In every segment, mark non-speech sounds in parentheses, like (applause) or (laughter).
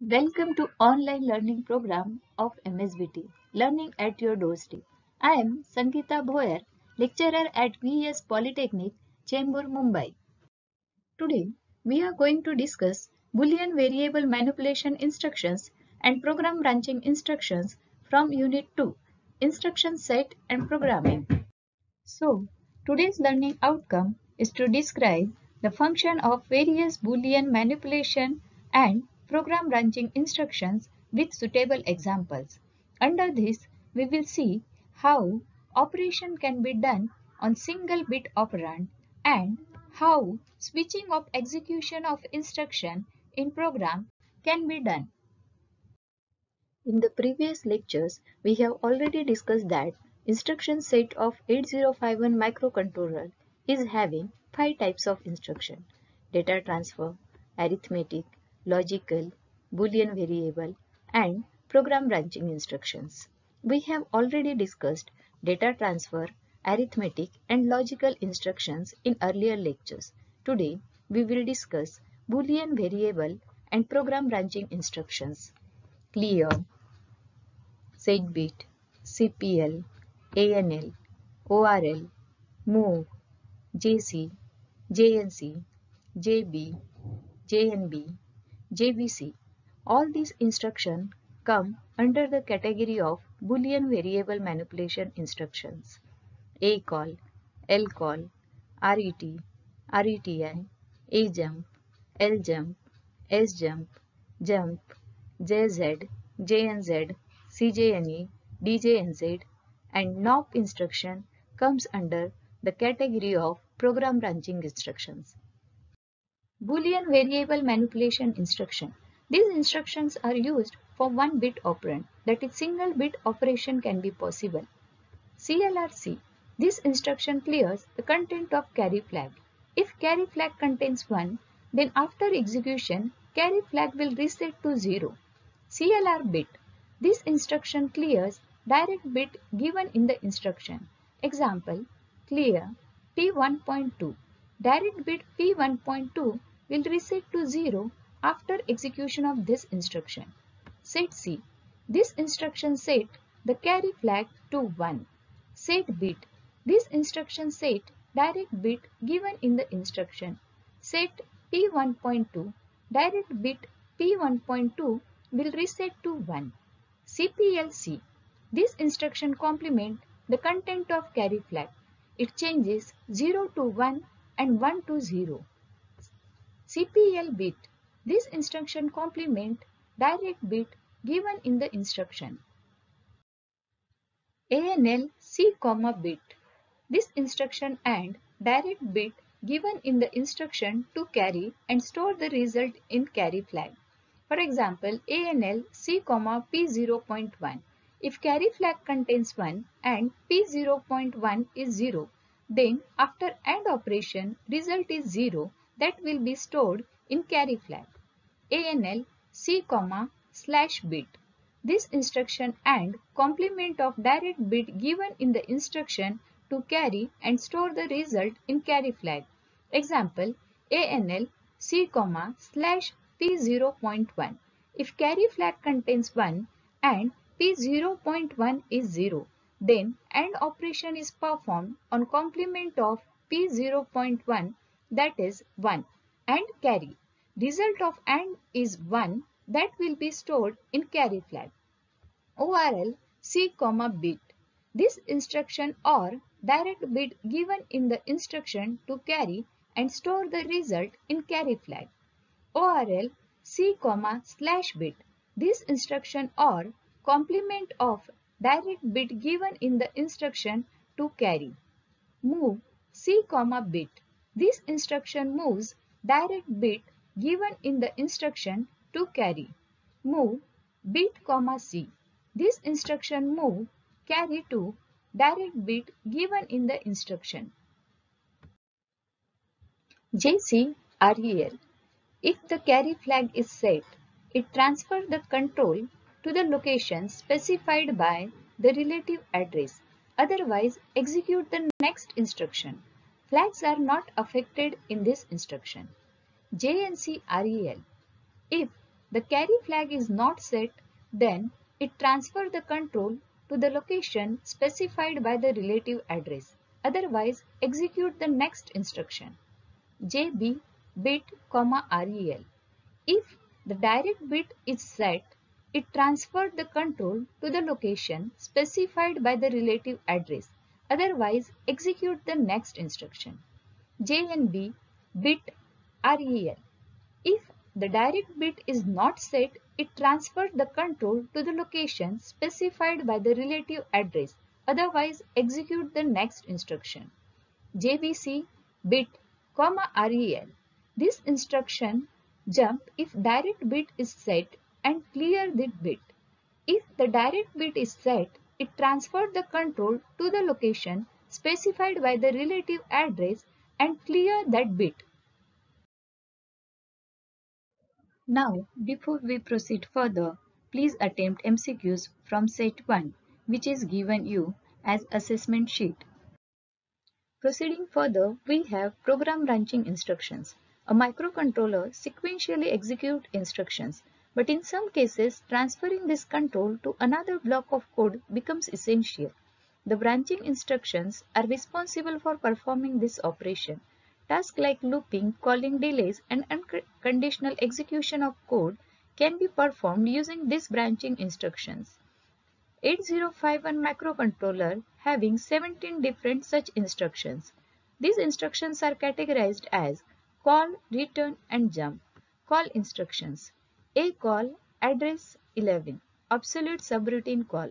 Welcome to online learning program of MSBT, Learning at Your Doorstep. I am Sangeeta Bhoyer, lecturer at VES Polytechnic, Chembur, Mumbai. Today, we are going to discuss Boolean variable manipulation instructions and program branching instructions from Unit 2, Instruction Set and Programming. So, today's learning outcome is to describe the function of various Boolean manipulation and program branching instructions with suitable examples. Under this, we will see how operation can be done on single bit operand and how switching of execution of instruction in program can be done. In the previous lectures, we have already discussed that instruction set of 8051 microcontroller is having five types of instruction. Data transfer, arithmetic, logical, boolean variable and program branching instructions. We have already discussed data transfer, arithmetic and logical instructions in earlier lectures. Today we will discuss boolean variable and program branching instructions. Clear, setbit, CPL, ANL, ORL, move, JC, JNC, JB, JNB, JBC. All these instructions come under the category of Boolean variable manipulation instructions. A call, L call, RET, RETI, AJump, LJump, SJump, JUMP, JZ, JNZ, CJNE, DJNZ and NOP instruction comes under the category of program branching instructions. Boolean variable manipulation instruction. These instructions are used for one bit operand that is single bit operation can be possible. CLRC. This instruction clears the content of carry flag. If carry flag contains 1, then after execution, carry flag will reset to 0. CLR bit. This instruction clears direct bit given in the instruction. Example, clear P1.2. Direct bit P1.2 will reset to 0 after execution of this instruction. Set C. This instruction set the carry flag to 1. Set bit. This instruction set direct bit given in the instruction. Set P1.2. Direct bit P1.2 will reset to 1. CPLC. This instruction complement the content of carry flag. It changes 0 to 1 and 1 to 0. CPL bit. This instruction complement direct bit given in the instruction. ANL C, bit. This instruction and direct bit given in the instruction to carry and store the result in carry flag. For example, ANL C, P0.1. If carry flag contains 1 and P0.1 is 0, then after AND operation result is 0 that will be stored in carry flag. ANL C, slash bit. This instruction AND complement of direct bit given in the instruction to carry and store the result in carry flag. Example ANL C, slash P0.1. If carry flag contains 1 and P0.1 is 0, then AND operation is performed on complement of P0.1 that is 1 and carry. Result of AND is 1 that will be stored in carry flag. ORL C, comma bit. This instruction or direct bit given in the instruction to carry and store the result in carry flag. ORL C, comma slash bit. This instruction or complement of direct bit given in the instruction to carry. Move C, bit. This instruction moves direct bit given in the instruction to carry. Move bit, comma C. This instruction move carry to direct bit given in the instruction. JC REL. If the carry flag is set, it transfers the control to the location specified by the relative address. Otherwise, execute the next instruction. Flags are not affected in this instruction. JNC REL. If the carry flag is not set, then it transfers the control to the location specified by the relative address. Otherwise, execute the next instruction. JB bit, REL. If the direct bit is set, it transfers the control to the location specified by the relative address. Otherwise, execute the next instruction. JNB bit REL. If the direct bit is not set, it transfers the control to the location specified by the relative address. Otherwise, execute the next instruction. JBC bit, comma REL. This instruction jump if direct bit is set and clear the bit. If the direct bit is set, it transferred the control to the location specified by the relative address and clear that bit. Now, before we proceed further, please attempt MCQs from set 1 which is given you as assessment sheet. Proceeding further, we have program branching instructions. A microcontroller sequentially execute instructions, but in some cases transferring this control to another block of code becomes essential. The branching instructions are responsible for performing this operation Tasks like looping, calling delays, and unconditional execution of code can be performed using these branching instructions. 8051 microcontroller having 17 different such instructions. These instructions are categorized as call, return and jump. Call instructions. A call address 11 absolute subroutine call.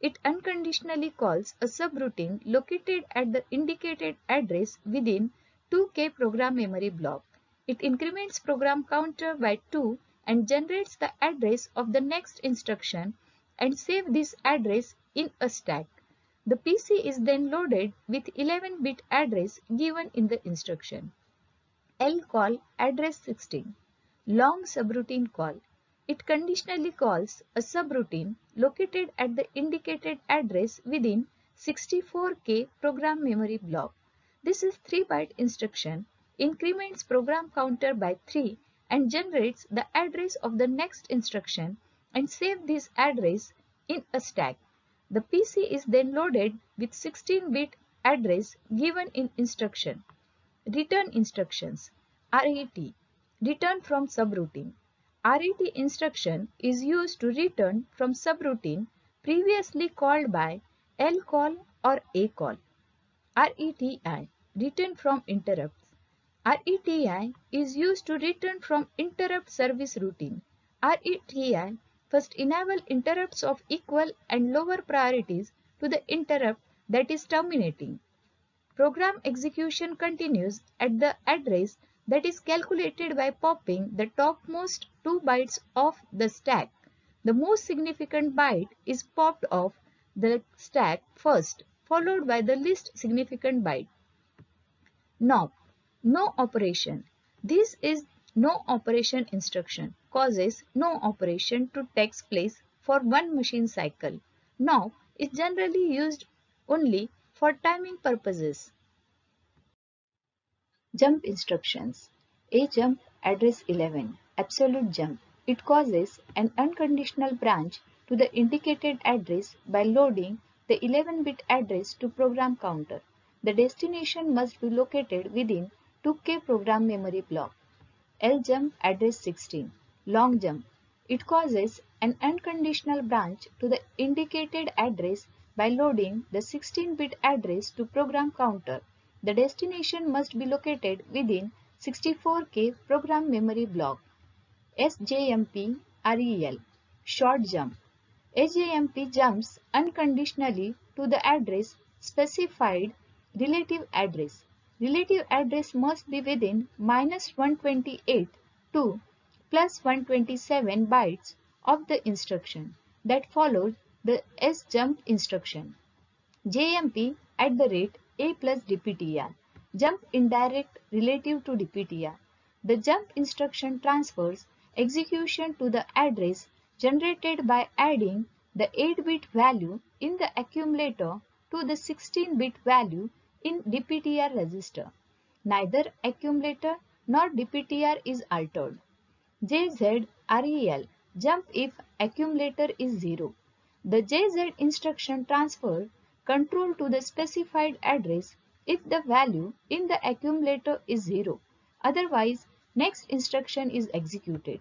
It unconditionally calls a subroutine located at the indicated address within 2K program memory block. It increments program counter by 2 and generates the address of the next instruction and save this address in a stack. The PC is then loaded with 11-bit address given in the instruction. L call address 16. Long subroutine call. It conditionally calls a subroutine located at the indicated address within 64K program memory block. This is 3-byte instruction, increments program counter by 3 and generates the address of the next instruction and save this address in a stack. The PC is then loaded with 16-bit address given in instruction. Return instructions RET Return from subroutine RET instruction is used to return from subroutine previously called by lcall or acall. RETI Return from interrupts. RETI is used to return from interrupt service routine. RETI first enable interrupts of equal and lower priorities to the interrupt that is terminating. Program execution continues at the address that is calculated by popping the topmost two bytes of the stack. The most significant byte is popped off the stack first followed by the least significant byte. NOP, no operation. This is no operation instruction causes no operation to take place for one machine cycle. NOP is generally used only for timing purposes. Jump instructions. A jump address 11 absolute jump. It causes an unconditional branch to the indicated address by loading the 11-bit address to program counter. The destination must be located within 2K program memory block. L jump address 16. Long jump. It causes an unconditional branch to the indicated address by loading the 16-bit address to program counter. The destination must be located within 64K program memory block. SJMP REL. Short jump. SJMP jumps unconditionally to the address specified relative address. Relative address must be within minus 128 to plus 127 bytes of the instruction that followed the sjump instruction. JMP at the rate A plus DPTR. Jump indirect relative to DPTR. The jump instruction transfers execution to the address generated by adding the 8-bit value in the accumulator to the 16-bit value in DPTR register. Neither accumulator nor DPTR is altered. JZREL jump if accumulator is 0. The JZ instruction transfer control to the specified address if the value in the accumulator is 0. Otherwise, next instruction is executed.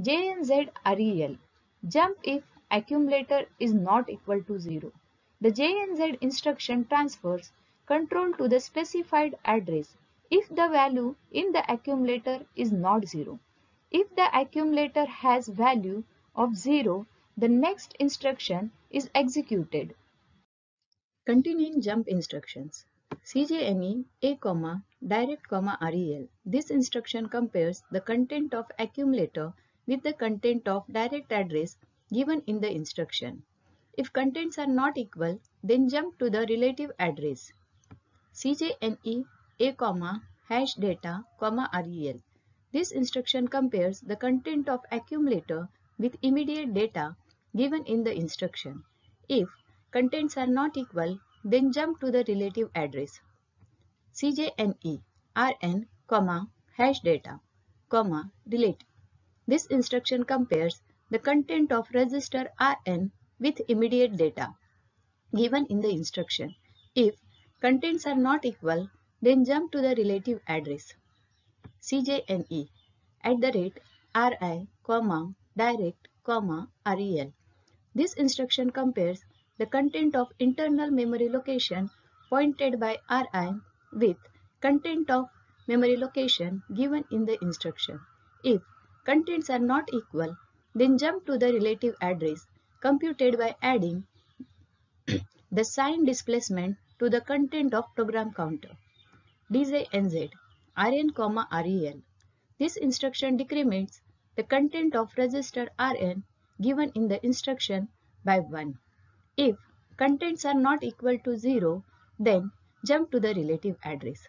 JNZREL jump if accumulator is not equal to 0. The JNZ instruction transfers control to the specified address if the value in the accumulator is not 0. If the accumulator has value of 0, the next instruction is executed. Continuing jump instructions. CJNE A, direct, REL. This instruction compares the content of accumulator with the content of direct address given in the instruction. If contents are not equal, then jump to the relative address. CJNE A, hash data, rel. This instruction compares the content of accumulator with immediate data given in the instruction. If contents are not equal, then jump to the relative address. CJNE rn, hash data, relative. This instruction compares the content of register rn with immediate data given in the instruction. If contents are not equal, then jump to the relative address. CJNE at the rate RI, comma, direct, comma, REL. This instruction compares the content of internal memory location pointed by RI with content of memory location given in the instruction. If contents are not equal, then jump to the relative address computed by adding (coughs) the sign displacement to the content of program counter. DJNZ Rn, Rel. This instruction decrements the content of register Rn given in the instruction by 1. If contents are not equal to 0, then jump to the relative address.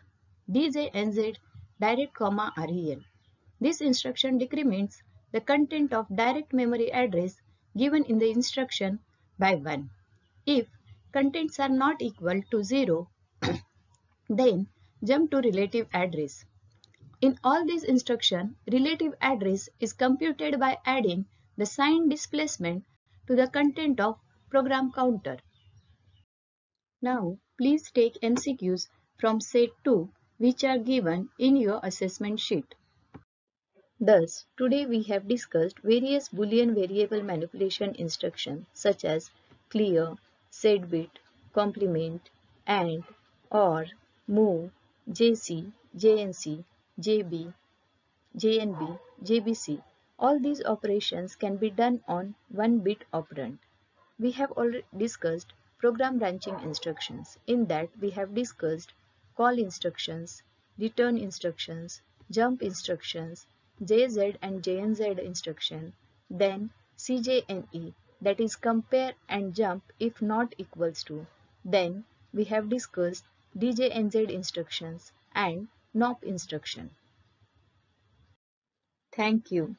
DJNZ direct, comma Rel. This instruction decrements the content of direct memory address given in the instruction by 1. If contents are not equal to 0, (coughs) then jump to relative address. In all these instructions, relative address is computed by adding the sign displacement to the content of program counter. Now, please take MCQs from set 2 which are given in your assessment sheet. Thus, today we have discussed various boolean variable manipulation instructions such as clear, set bit, complement, AND, OR, move, JC, JNC, JB, JNB, JBC. All these operations can be done on one bit operand. We have already discussed program branching instructions. In that we have discussed call instructions, return instructions, jump instructions, JZ and JNZ instruction, then CJNE that is compare and jump if not equals to. Then we have discussed DJNZ instructions and NOP instruction. Thank you.